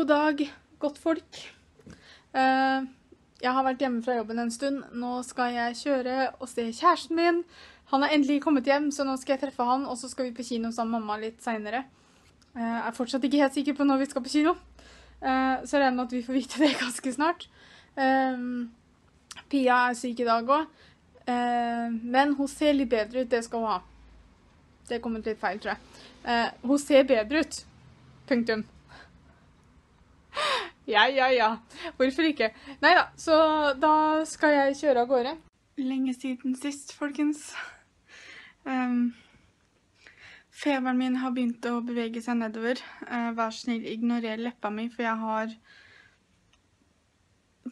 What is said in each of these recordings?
God dag, godtfolk. Uh, jeg har vært hjemme fra jobben en stund. Nå skal jeg kjøre og se kjæresten min. Han er endelig kommet hjem, så nå skal jeg treffe han, og så skal vi på kino sammen med mamma litt seinere. Uh, jeg er fortsatt ikke helt sikker på når vi skal på kino, uh, så jeg regner med at vi får vite det ganske snart. Pia er syk i dag òg, men hun ser litt bedre ut. Det skal hun ha. Det kom ut litt feil, tror jeg. hun ser bedre ut. Punktum. Ja, ja, ja. Hvorfor ikke? Nei da, så da skal jeg kjøre av gårde. Lenge siden sist, folkens. Um, feberen min har begynt å bevege seg nedover. Uh, vær snill, ignorer leppa mi, for jeg har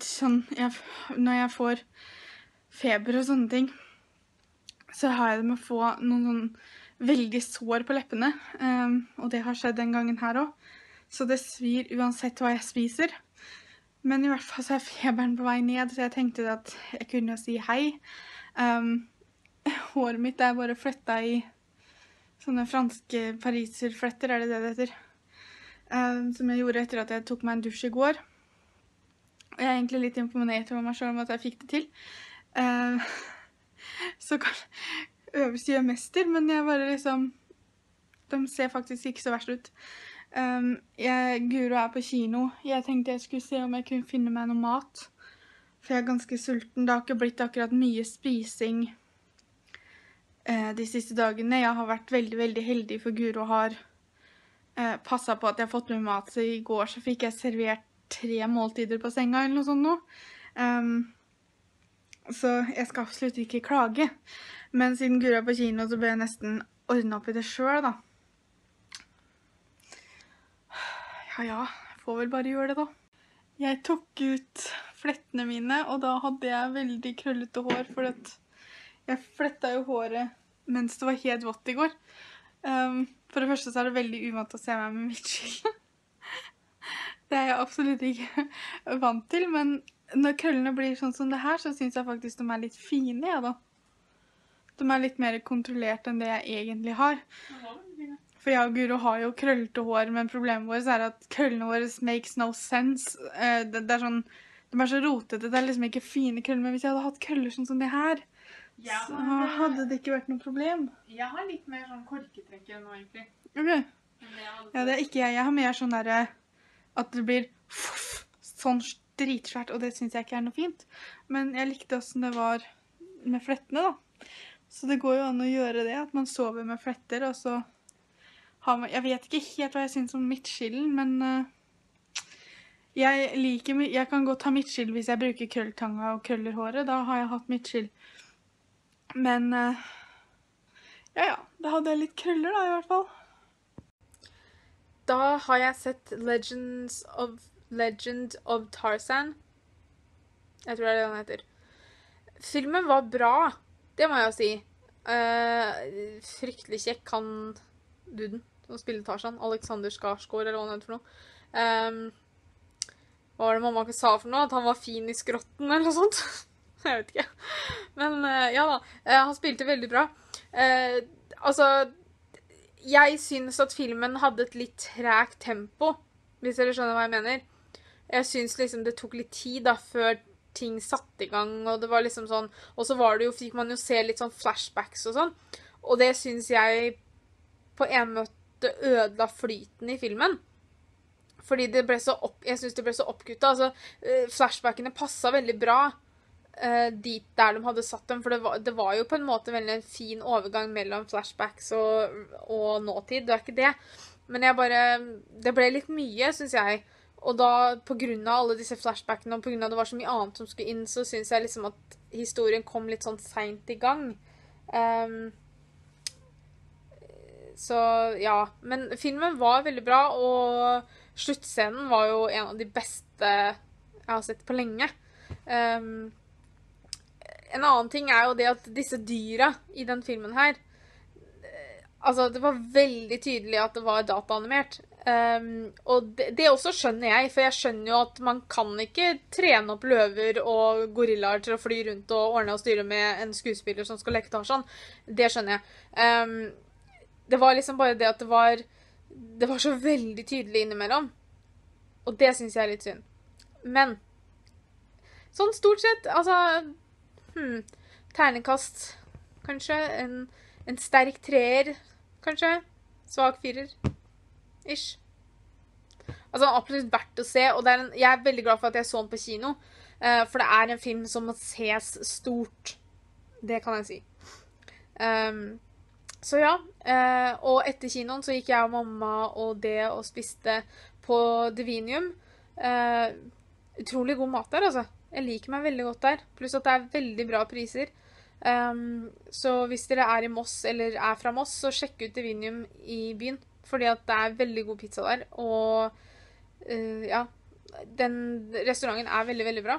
sånn jeg, Når jeg får feber og sånne ting, så har jeg det med å få noen sånn veldig sår på leppene. Um, og det har skjedd den gangen her òg. Så det svir uansett hva jeg spiser. Men i hvert fall så er feberen på vei ned, så jeg tenkte at jeg kunne si hei. Um, håret mitt er bare fletta i sånne franske pariserfletter, er det det det heter? Um, som jeg gjorde etter at jeg tok meg en dusj i går. Og jeg er egentlig litt imponert over meg selv om at jeg fikk det til. Um, så kanskje øvelse gjør mester, men jeg bare liksom De ser faktisk ikke så verst ut. Um, jeg, Guro er på kino. Jeg tenkte jeg skulle se om jeg kunne finne meg noe mat. For jeg er ganske sulten. Det har ikke blitt akkurat mye spising uh, de siste dagene. Jeg har vært veldig, veldig heldig, for Guro har uh, eh, passa på at jeg har fått med mat. Så i går så fikk jeg servert tre måltider på senga eller noe sånt noe. Um, så jeg skal absolutt ikke klage. Men siden Guro er på kino, så bør jeg nesten ordne opp i det sjøl, da. Ja ja, får vel bare gjøre det, da. Jeg tok ut flettene mine, og da hadde jeg veldig krøllete hår, for jeg fletta jo håret mens det var helt vått i går. Um, for det første så er det veldig uvant å se meg med midtskill. det er jeg absolutt ikke vant til, men når krøllene blir sånn som det her, så syns jeg faktisk de er litt fine, jeg, da. De er litt mer kontrollert enn det jeg egentlig har. For jeg og Guro har jo krøllete hår, men problemet vårt er at krøllene våre makes no sense. Eh, det, det er sånn, De er så rotete. Det er liksom ikke fine krøller. Men hvis jeg hadde hatt krøller sånn som det her, ja, så hadde det ikke vært noe problem. Jeg har litt mer sånn korketrekker nå, egentlig. Ok. Ja, det er ikke jeg. Jeg har mer sånn derre at det blir sånn dritsvært, og det syns jeg ikke er noe fint. Men jeg likte åssen det var med flettene, da. Så det går jo an å gjøre det, at man sover med fletter, og så jeg vet ikke helt hva jeg syns om midtskillen, men uh, jeg liker Jeg kan godt ha midtskill hvis jeg bruker krølltanga og krøller håret. Da har jeg hatt midtskill. Men uh, ja, ja. Da hadde jeg litt krøller, da, i hvert fall. Da har jeg sett Legends of, Legend of Tarzan. Jeg tror det er det den heter. Filmen var bra, det må jeg jo si. Uh, fryktelig kjekk, han duden som spille Tarzan. Alexander Skarsgård, eller hva han heter for noe. Um, hva var det mamma sa for noe? At han var fin i skrotten, eller noe sånt? Jeg vet ikke. Men uh, ja da. Uh, han spilte veldig bra. Uh, altså Jeg syns at filmen hadde et litt tregt tempo, hvis dere skjønner hva jeg mener. Jeg syns liksom det tok litt tid da før ting satte i gang, og det var liksom sånn Og så var det jo, fikk man jo se litt sånn flashbacks og sånn. Og det syns jeg på en måte måte ødela flyten i filmen. Fordi det ble så opp, jeg syns det ble så oppkutta. Altså, uh, flashbackene passa veldig bra uh, dit der de hadde satt dem. For det var, det var, jo på en måte veldig en fin overgang mellom flashbacks og, og nåtid. Det var ikke det. Men jeg bare Det ble litt mye, syns jeg. Og da, av alle disse flashbackene og av det var så mye annet som skulle inn, så syns jeg liksom at historien kom litt sånn seint i gang. Um, så ja. Men filmen var veldig bra, og sluttscenen var jo en av de beste jeg har sett på lenge. Um, en annen ting er jo det at disse dyra i den filmen her eh, Altså, det var veldig tydelig at det var dataanimert. Um, og det, det, også skjønner jeg, for jeg skjønner jo at man kan ikke trene opp løver og gorillaer til å fly rundt og ordne og styre med en skuespiller som skal leke Tarzan. Det skjønner jeg. Um, det var liksom bare det at det var Det var så veldig tydelig innimellom. Og det syns jeg er litt synd. Men sånn stort sett, altså hmm, Ternekast, kanskje. En, en sterk treer, kanskje. Svak firer. Ish. Altså, absolutt verdt å se, og er en, jeg er veldig glad for at jeg så den på kino. Uh, for det er en film som må ses stort. Det kan jeg si. Um, så ja. Uh, og etter kinoen så gikk jeg og mamma og det og spiste på Divinium. Uh, utrolig god mat der, altså. Jeg liker meg veldig godt der. Pluss at det er veldig bra priser. Um, så hvis dere er i Moss eller er fra Moss, så sjekk ut Divinium i byen. Fordi at det er veldig god pizza der. Og uh, ja Den restauranten er veldig, veldig bra.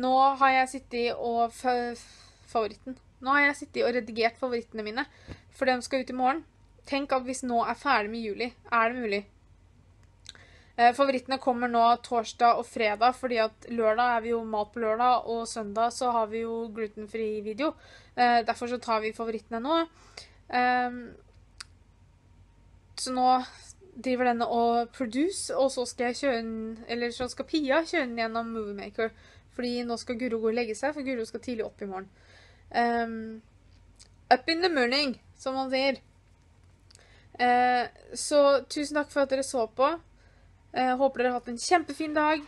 Nå har jeg sittet og Favoritten. Nå har jeg sittet og redigert favorittene mine, for de skal ut i morgen. Tenk at hvis nå er ferdig med juli, er det mulig? Eh, favorittene kommer nå torsdag og fredag, fordi at lørdag er vi jo mat på lørdag, og søndag så har vi jo glutenfri video. Eh, derfor så tar vi favorittene nå. Eh, så nå driver denne og produce, og så skal jeg kjøre den, eller så skal Pia kjøre den gjennom Moviemaker. Fordi nå skal Guro gå og legge seg, for Guro skal tidlig opp i morgen. Um, up in the morning, som man sier. Uh, så tusen takk for at dere så på. Uh, håper dere har hatt en kjempefin dag.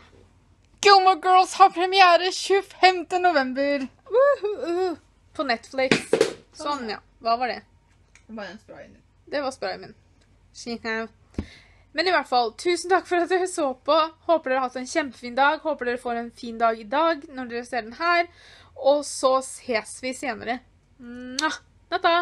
Gilmore Girls har premiere 25. november. Uh, på Netflix. Sånn, ja. Hva var det? Det var sprayen min. Det var sprayen min. Men i hvert fall, tusen takk for at dere så på. Håper dere har hatt en kjempefin dag. Håper dere får en fin dag i dag når dere ser den her. Og så ses vi senere. Natta!